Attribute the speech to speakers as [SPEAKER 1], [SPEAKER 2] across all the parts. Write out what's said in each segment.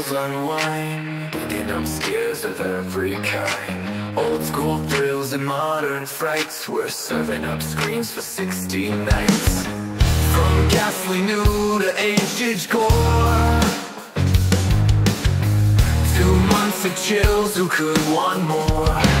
[SPEAKER 1] wheels unwind. Up scares of every kind. Old school thrills and modern frights. We're serving up screams for 60 nights. From ghastly new to age gore Two months of chills, who could want more?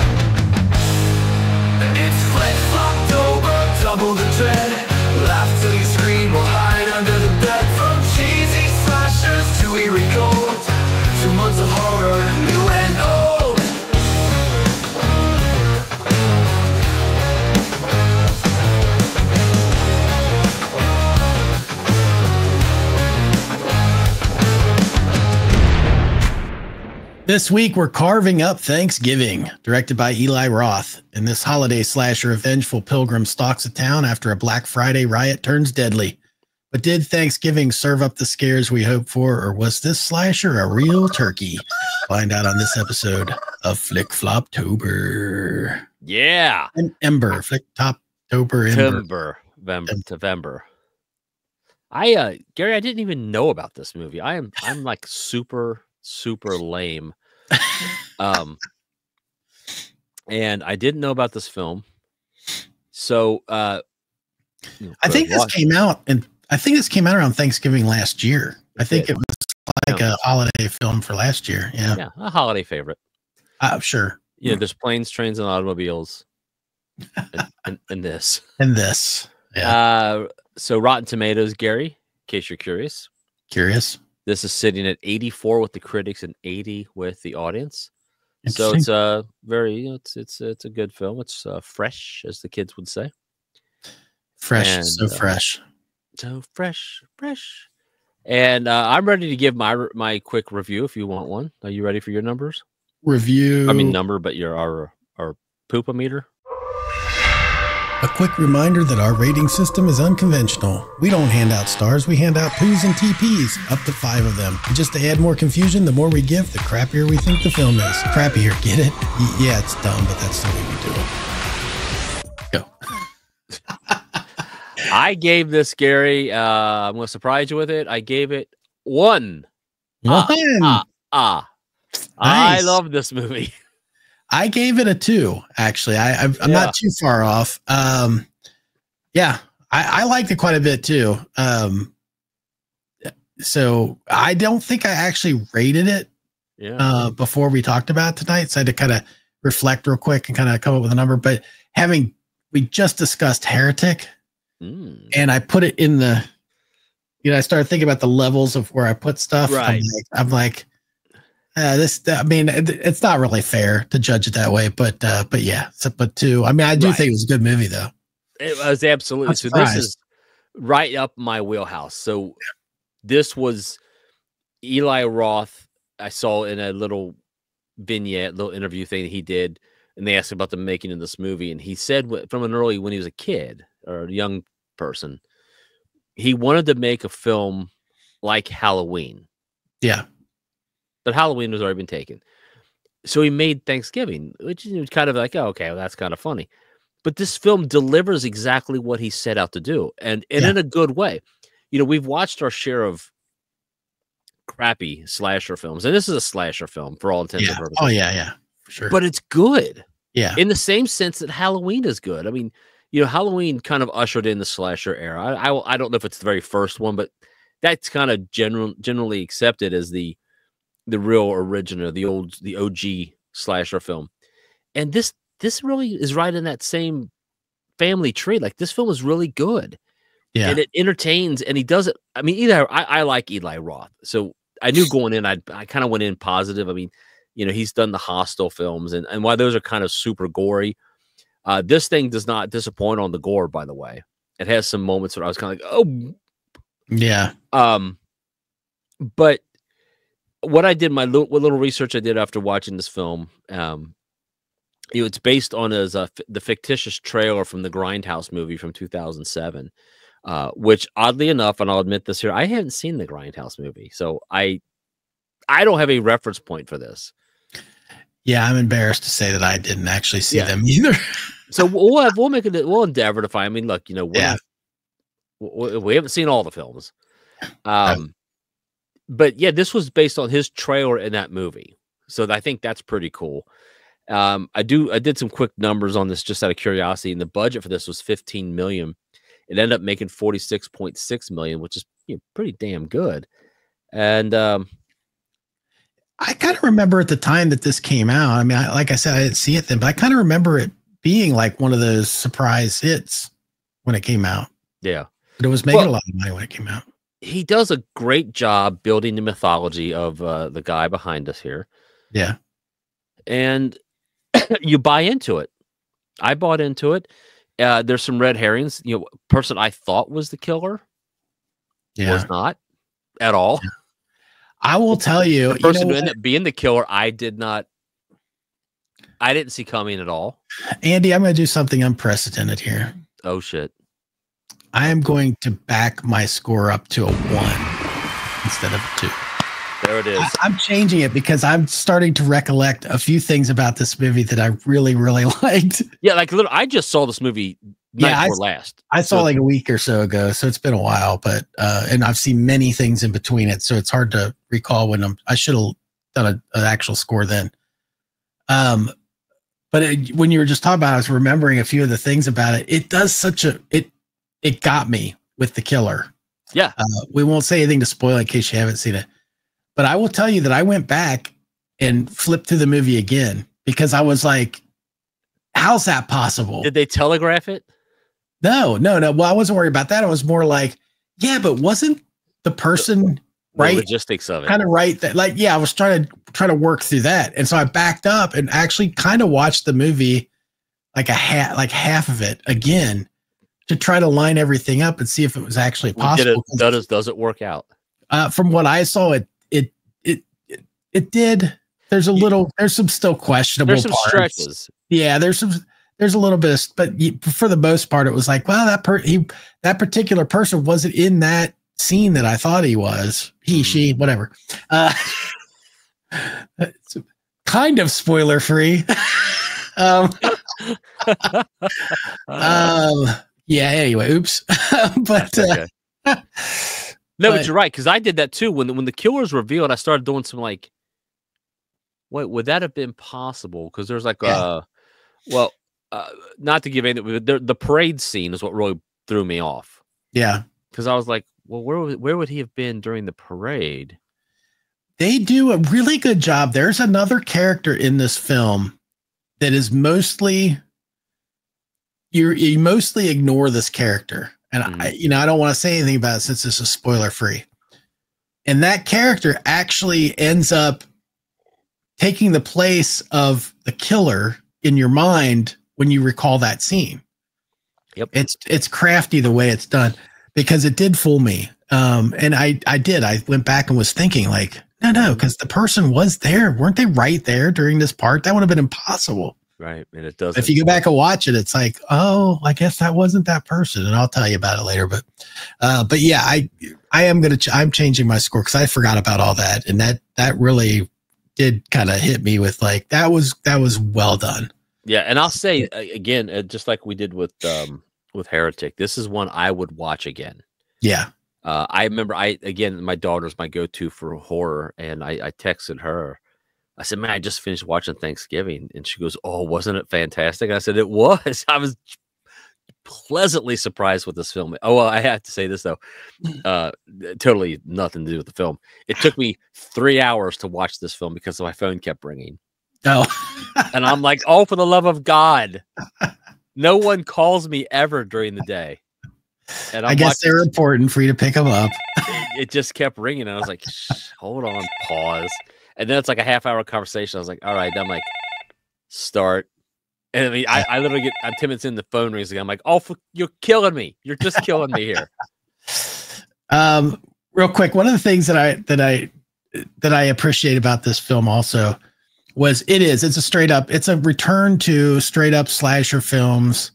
[SPEAKER 2] This week, we're carving up Thanksgiving, directed by Eli Roth. In this holiday slasher, a vengeful pilgrim stalks a town after a Black Friday riot turns deadly. But did Thanksgiving serve up the scares we hoped for, or was this slasher a real turkey? Find out on this episode of Flick Floptober.
[SPEAKER 3] Yeah.
[SPEAKER 2] And Ember, Flick Toptober, Ember.
[SPEAKER 3] Timber. November. November. I uh Gary, I didn't even know about this movie. I am I'm like super, super lame. Um and I didn't know about this film. So uh you know,
[SPEAKER 2] I think this
[SPEAKER 3] watch-
[SPEAKER 2] came out, and I think this came out around Thanksgiving last year. I think
[SPEAKER 3] did.
[SPEAKER 2] it was like a holiday film for last year. Yeah,
[SPEAKER 3] yeah, a holiday favorite.
[SPEAKER 2] I'm uh, sure.
[SPEAKER 3] You know, there's planes, trains, and automobiles. and, and, and this.
[SPEAKER 2] And this, yeah,
[SPEAKER 3] Uh so Rotten Tomatoes, Gary, in case you're curious.
[SPEAKER 2] curious.
[SPEAKER 3] This is sitting at 84 with the critics and 80 with the audience. So it's a very, you know, it's it's it's a good film. It's uh, fresh, as the kids would say.
[SPEAKER 2] fresh,
[SPEAKER 3] and,
[SPEAKER 2] so
[SPEAKER 3] uh,
[SPEAKER 2] fresh.
[SPEAKER 3] So fresh, fresh. And uh, I'm ready to give my my quick review. If you want one, are you ready for your numbers?
[SPEAKER 2] Review.
[SPEAKER 3] I mean number, but your our our poopometer.
[SPEAKER 2] A quick reminder that our rating system is unconventional. We don't hand out stars, we hand out poos and TPs, up to five of them. And just to add more confusion, the more we give, the crappier we think the film is. Crappier, get it? Y- yeah, it's dumb, but that's the way we do it. Go.
[SPEAKER 3] I gave this Gary. Uh, I'm going to surprise you with it. I gave it one. Ah,
[SPEAKER 2] One.
[SPEAKER 3] Ah, ah. I
[SPEAKER 2] Nice.
[SPEAKER 3] love this movie.
[SPEAKER 2] I gave it a two. Actually, I, I'm, I'm
[SPEAKER 3] Yeah.
[SPEAKER 2] not too far off. Um, yeah, I, I liked it quite a bit too. Um, so I don't think I actually rated it
[SPEAKER 3] Yeah.
[SPEAKER 2] uh, before we talked about it tonight. So I had to kind of reflect real quick and kind of come up with a number. But having we just discussed Heretic,
[SPEAKER 3] Mm.
[SPEAKER 2] and I put it in the, you know, I started thinking about the levels of where I put stuff.
[SPEAKER 3] Right.
[SPEAKER 2] I'm like, I'm like uh, this. I mean, it's not really fair to judge it that way, but uh, but yeah. So, but two. I mean, I do
[SPEAKER 3] Right.
[SPEAKER 2] think it was a good movie though.
[SPEAKER 3] It was absolutely. So this is right up my wheelhouse. So this was Eli Roth. I saw in a little vignette, little interview thing that he did, and they asked about the making of this movie, and he said from an early when he was a kid or a young person, he wanted to make a film like Halloween,
[SPEAKER 2] Yeah.
[SPEAKER 3] But Halloween was already been taken. So he made Thanksgiving, which is kind of like, oh, okay, well, that's kind of funny. But this film delivers exactly what he set out to do, and and
[SPEAKER 2] Yeah.
[SPEAKER 3] in a good way. You know, we've watched our share of crappy slasher films, and this is a slasher film for all intents
[SPEAKER 2] Yeah.
[SPEAKER 3] and purposes.
[SPEAKER 2] Oh yeah. Yeah. Sure.
[SPEAKER 3] But it's good
[SPEAKER 2] yeah.
[SPEAKER 3] in the same sense that Halloween is good. I mean, you know, Halloween kind of ushered in the slasher era. I I, I don't know if it's the very first one, but that's kind of general generally accepted as the the real original, the old the OG slasher film. And this this really is right in that same family tree. Like this film is really good
[SPEAKER 2] yeah.
[SPEAKER 3] and it entertains and he does it i mean either i, I like eli roth so i knew going in i i kind of went in positive i mean you know he's done the Hostel films and, and while those are kind of super gory uh this thing does not disappoint on the gore by the way it has some moments where i was kind of like oh
[SPEAKER 2] yeah.
[SPEAKER 3] um but what i did my little, what little research i did after watching this film um you know, it's based on as a, the fictitious trailer from the grindhouse movie from 2007 uh, which oddly enough and i'll admit this here i haven't seen the grindhouse movie so i i don't have a reference point for this
[SPEAKER 2] Yeah. I'm embarrassed to say that I didn't actually see
[SPEAKER 3] Yeah.
[SPEAKER 2] them either.
[SPEAKER 3] so we'll have, we'll make it we'll endeavor to find i mean look you know
[SPEAKER 2] Yeah.
[SPEAKER 3] not- w- w- we haven't seen all the films um but yeah, this was based on his trailer in that movie, so I think that's pretty cool. Um, I do. I did some quick numbers on this just out of curiosity, and the budget for this was 15 million. It ended up making 46.6 million, which is you know, pretty damn good. And um,
[SPEAKER 2] I kind of remember at the time that this came out. I mean, I, like I said, I didn't see it then, but I kind of remember it being like one of those surprise hits when it came out.
[SPEAKER 3] yeah,
[SPEAKER 2] But it was making
[SPEAKER 3] Well-
[SPEAKER 2] a lot of money when it came out.
[SPEAKER 3] He does a great job building the mythology of uh, the guy behind us here,
[SPEAKER 2] Yeah.
[SPEAKER 3] and you buy into it. I bought into it. Uh, there's some red herrings. You know, person I thought was the killer
[SPEAKER 2] Yeah.
[SPEAKER 3] was not at all.
[SPEAKER 2] I will tell you,
[SPEAKER 3] The
[SPEAKER 2] you
[SPEAKER 3] person
[SPEAKER 2] know
[SPEAKER 3] who ended up being the killer, I did not. I didn't see coming at all.
[SPEAKER 2] Andy, I'm going to do something unprecedented here.
[SPEAKER 3] Oh shit!
[SPEAKER 2] I am going to back my score up to a one instead of a two.
[SPEAKER 3] There it is.
[SPEAKER 2] I, I'm changing it because I'm starting to recollect a few things about this movie that I really, really liked.
[SPEAKER 3] Yeah, like literally, I just saw this movie night
[SPEAKER 2] Yeah,
[SPEAKER 3] before
[SPEAKER 2] s-
[SPEAKER 3] last.
[SPEAKER 2] I saw
[SPEAKER 3] So-
[SPEAKER 2] like a week or so ago, so it's been a while, but uh, and I've seen many things in between it, so it's hard to recall when I'm. I should have done a, an actual score then. Um, but it, when you were just talking about, it, I was remembering a few of the things about it. It does such a it. It got me with the killer.
[SPEAKER 3] Yeah.
[SPEAKER 2] Uh, we won't say anything to spoil in case you haven't seen it, but I will tell you that I went back and flipped through the movie again because I was like, "How's that possible?"
[SPEAKER 3] Did they telegraph it?
[SPEAKER 2] No, no, no. Well, I wasn't worried about that. I was more like, yeah, but wasn't the person
[SPEAKER 3] The
[SPEAKER 2] right
[SPEAKER 3] logistics of it.
[SPEAKER 2] kind of right that like yeah, I was trying to try to work through that. And so I backed up and actually kind of watched the movie like a hat like half of it again to try to line everything up and see if it was actually possible.
[SPEAKER 3] it, does, does it work out?
[SPEAKER 2] Uh, from what I saw, it it it it, it did. There's a little. There's some still questionable.
[SPEAKER 3] There's some
[SPEAKER 2] parts.
[SPEAKER 3] stretches.
[SPEAKER 2] Yeah, there's some there's a little bit of but for the most part it was like, well, that per he that particular person wasn't in that scene that I thought he was. He,
[SPEAKER 3] Mhm.
[SPEAKER 2] she, whatever. Uh kind of spoiler free. um um yeah, anyway, oops. but uh,
[SPEAKER 3] No, but
[SPEAKER 2] but-
[SPEAKER 3] you're right because I did that too. When the- when the killer was revealed, I started doing some like, wait, would that have been possible? Because there's like,
[SPEAKER 2] Yeah.
[SPEAKER 3] uh, well, uh, not to give any, but the, the parade scene is what really threw me off
[SPEAKER 2] yeah,
[SPEAKER 3] because I was like, well, where would- where would he have been during the parade?
[SPEAKER 2] they do a really good job. There's another character in this film that is mostly you you mostly ignore this character. And I, you know, I don't want to say anything about it since this is spoiler free. And that character actually ends up taking the place of the killer in your mind when you recall that scene.
[SPEAKER 3] Yep.
[SPEAKER 2] It's it's crafty the way it's done because it did fool me. Um, and I I did. I went back and was thinking like, no, no, because the person was there. Weren't they right there during this part? That would have been impossible.
[SPEAKER 3] Right, and it does.
[SPEAKER 2] If you go back and watch it, it's like, oh, I guess that wasn't that person, and I'll tell you about it later. But, uh, but yeah, I I am gonna ch- I'm changing my score because I forgot about all that, and that that really did kind of hit me with like that was that was well done.
[SPEAKER 3] Yeah, and I'll say again, uh, just like we did with um with Heretic, this is one I would watch again.
[SPEAKER 2] Yeah,
[SPEAKER 3] Uh, I remember I again, my daughter's my go-to for horror, and I, I texted her. I said, "Man, I just finished watching Thanksgiving," and she goes, "Oh, wasn't it fantastic?" And I said, "It was." I was pleasantly surprised with this film. Oh, well, I have to say this though, uh, totally nothing to do with the film. It took me three hours to watch this film because my phone kept ringing,
[SPEAKER 2] oh,
[SPEAKER 3] and I'm like, "Oh, for the love of God!" No one calls me ever during the day. And
[SPEAKER 2] I
[SPEAKER 3] I'm
[SPEAKER 2] guess
[SPEAKER 3] watching
[SPEAKER 2] they're important for you to pick them up.
[SPEAKER 3] it, just kept ringing, and I was like, Shh, "Hold on, pause." And then it's like a half hour conversation. I was like, "All right." I'm like, "Start." And I mean, I, I literally get I'm ten minutes in, the phone rings again. I'm like, "Oh, you're killing me! You're just killing me here."
[SPEAKER 2] Um, real quick, one of the things that I that I that I appreciate about this film also was it is it's a straight up it's a return to straight up slasher films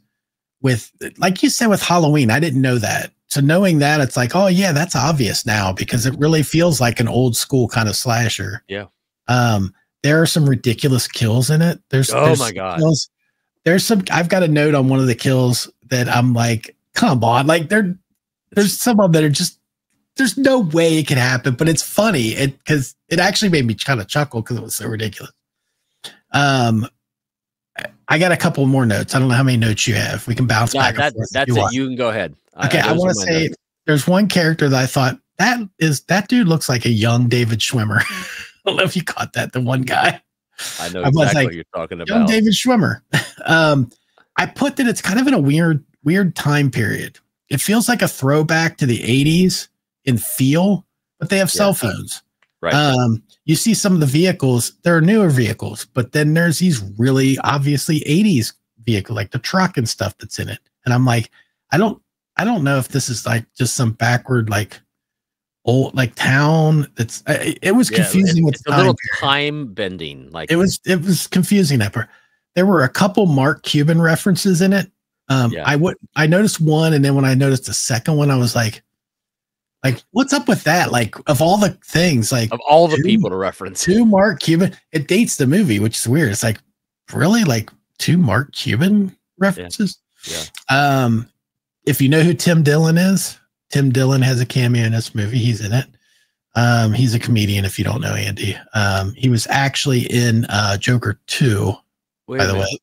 [SPEAKER 2] with like you said with Halloween. I didn't know that. So knowing that it's like, oh yeah, that's obvious now because it really feels like an old school kind of slasher.
[SPEAKER 3] Yeah.
[SPEAKER 2] Um, there are some ridiculous kills in it. There's
[SPEAKER 3] Oh
[SPEAKER 2] there's
[SPEAKER 3] my God.
[SPEAKER 2] kills- there's some I've got a note on one of the kills that I'm like, come on, like there there's some of them that are just there's no way it could happen, but it's funny. It because it actually made me kind of chuckle because it was so ridiculous. Um, I got a couple more notes. I don't know how many notes you have. We can bounce
[SPEAKER 3] Yeah,
[SPEAKER 2] back. and
[SPEAKER 3] that, that's
[SPEAKER 2] you
[SPEAKER 3] it.
[SPEAKER 2] want.
[SPEAKER 3] You can go ahead.
[SPEAKER 2] Okay, I
[SPEAKER 3] those
[SPEAKER 2] want to say
[SPEAKER 3] notes.
[SPEAKER 2] there's one character that I thought that is that dude looks like a young David Schwimmer. I don't know if you caught that. The one guy,
[SPEAKER 3] I know
[SPEAKER 2] I was
[SPEAKER 3] exactly
[SPEAKER 2] like,
[SPEAKER 3] what you're talking about. young.
[SPEAKER 2] David Schwimmer. um, I put that it's kind of in a weird, weird time period. It feels like a throwback to the '80s in feel, but they have cell phones.
[SPEAKER 3] Right.
[SPEAKER 2] Um, you see some of the vehicles, there are newer vehicles, but then there's these really obviously 80s vehicle, like the truck and stuff that's in it. And I'm like, I don't, I don't know if this is like just some backward, like old, like town that's, it was
[SPEAKER 3] Yeah,
[SPEAKER 2] confusing
[SPEAKER 3] it-
[SPEAKER 2] with
[SPEAKER 3] a
[SPEAKER 2] time
[SPEAKER 3] little
[SPEAKER 2] period.
[SPEAKER 3] time bending. Like
[SPEAKER 2] It was, it was confusing that part. There were a couple Mark Cuban references in it. Um,
[SPEAKER 3] Yeah.
[SPEAKER 2] I would, I noticed one. And then when I noticed the second one, I was like, like, what's up with that? Like, of all the things, like,
[SPEAKER 3] of all the
[SPEAKER 2] Two-
[SPEAKER 3] people to reference.
[SPEAKER 2] two Mark Cuban. It dates the movie, which is weird. It's like really like two Mark Cuban references.
[SPEAKER 3] Yeah.
[SPEAKER 2] Um, if you know who Tim Dillon is, Tim Dillon has a cameo in this movie. He's in it. Um, he's a comedian. If you don't know Andy, um, he was actually in uh, Joker Two.
[SPEAKER 3] Wait
[SPEAKER 2] by the
[SPEAKER 3] minute.
[SPEAKER 2] way,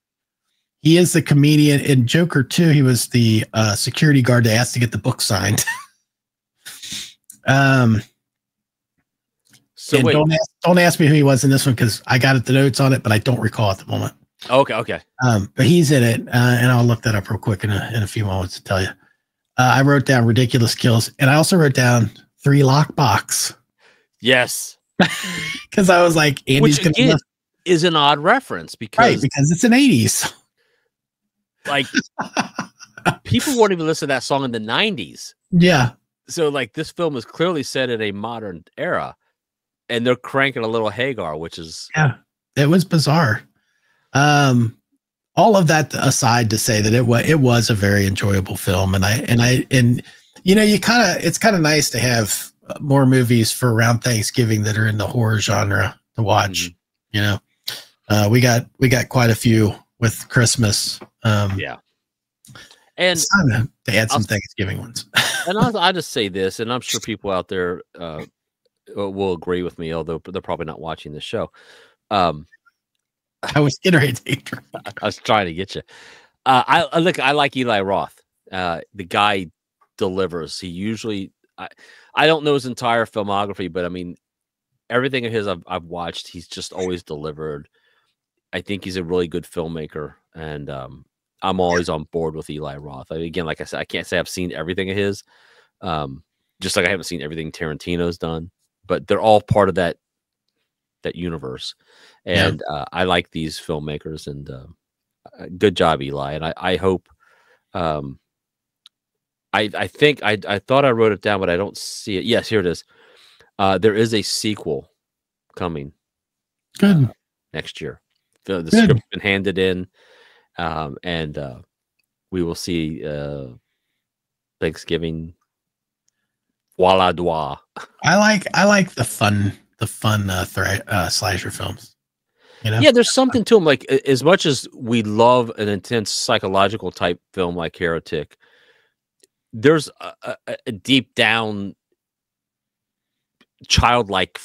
[SPEAKER 2] he is the comedian in Joker Two. He was the uh, security guard that asked to get the book signed. um,
[SPEAKER 3] So wait.
[SPEAKER 2] don't ask, don't ask me who he was in this one because I got the notes on it, but I don't recall at the moment.
[SPEAKER 3] Okay. Okay.
[SPEAKER 2] Um, but he's in it, uh, and I'll look that up real quick in a, in a few moments to tell you. Uh, I wrote down ridiculous kills, and I also wrote down three lockbox
[SPEAKER 3] Yes.
[SPEAKER 2] because I was like, Andy's
[SPEAKER 3] Which again is an odd reference because
[SPEAKER 2] right because it's an '80s.
[SPEAKER 3] like people weren't even listening to that song in the 90s.
[SPEAKER 2] yeah,
[SPEAKER 3] So like this film is clearly set in a modern era and they're cranking a little Hagar, which is
[SPEAKER 2] yeah, it was bizarre. Um, all of that aside to say that it was it was a very enjoyable film, and I and I and you know you kind of it's kind of nice to have more movies for around Thanksgiving that are in the horror genre to watch.
[SPEAKER 3] Mhm.
[SPEAKER 2] You know, uh, we got we got quite a few with Christmas. Um,
[SPEAKER 3] Yeah. and
[SPEAKER 2] it's time to, add some
[SPEAKER 3] I'll-
[SPEAKER 2] Thanksgiving ones.
[SPEAKER 3] and I'll, I'll just say this, and I'm sure people out there uh, uh, will agree with me, although they're probably not watching this show. Um,
[SPEAKER 2] I was getting ready to take.
[SPEAKER 3] I was trying to get you. Uh, I, I look. I like Eli Roth. Uh, the guy delivers. He usually. I, I don't know his entire filmography, but I mean, everything of his I've, I've watched. He's just always delivered. I think he's a really good filmmaker, and um, I'm always on board with Eli Roth. I, again, like I said, I can't say I've seen everything of his. Um, just like I haven't seen everything Tarantino's done, but they're all part of that that universe.
[SPEAKER 2] Yeah.
[SPEAKER 3] And uh, I like these filmmakers, and uh, uh, good job, Eli. And I, I hope. Um, I I think I I thought I wrote it down, but I don't see it. Yes, here it is. Uh, there is a sequel coming
[SPEAKER 2] Good.
[SPEAKER 3] next year. The, the
[SPEAKER 2] Good.
[SPEAKER 3] script's been handed in, um, and uh, we will see uh, Thanksgiving. Voila, dois.
[SPEAKER 2] I like I like the fun the fun uh, thri- uh slasher films. You know,
[SPEAKER 3] Yeah, there's something to them. Like as much as we love an intense psychological type film like Heretic, there's a, a, a deep down childlike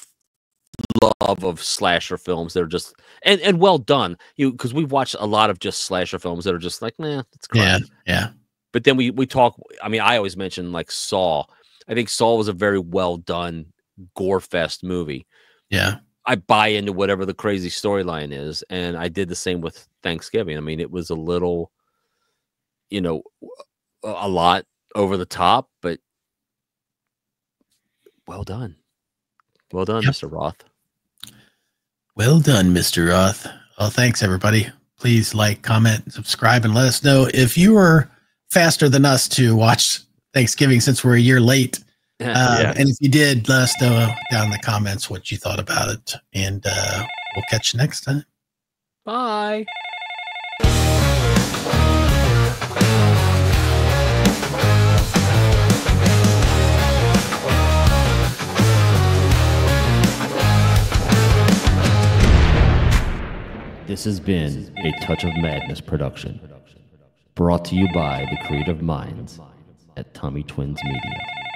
[SPEAKER 3] love of slasher films that are just and, and well done. You because we've watched a lot of just slasher films that are just like, nah, it's
[SPEAKER 2] yeah, yeah,
[SPEAKER 3] But then we we talk. I mean, I always mention like Saw. I think Saw was a very well done gore fest movie.
[SPEAKER 2] yeah.
[SPEAKER 3] I buy into whatever the crazy storyline is, and I did the same with Thanksgiving. I mean, it was a little, you know, a lot over the top, but well done, well done,
[SPEAKER 2] Yep.
[SPEAKER 3] Mr. Roth.
[SPEAKER 2] Well done, Mr. Roth. Well, thanks everybody. Please like, comment, subscribe, and let us know if you were faster than us to watch Thanksgiving since we're a year late. Um,
[SPEAKER 3] yeah,
[SPEAKER 2] And if you did, let us know down in the comments what you thought about it. And uh, we'll catch you next time.
[SPEAKER 3] bye.
[SPEAKER 4] This has been a Touch of Madness production, brought to you by the creative minds at Tummy Twins Media.